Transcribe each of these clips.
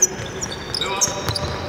では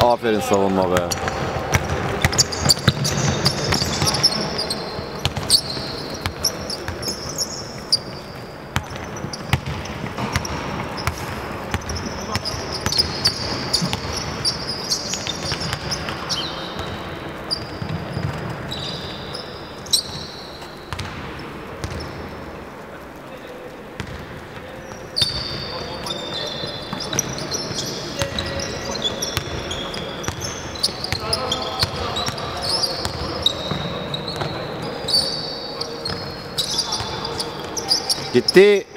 Aferin savunma be. été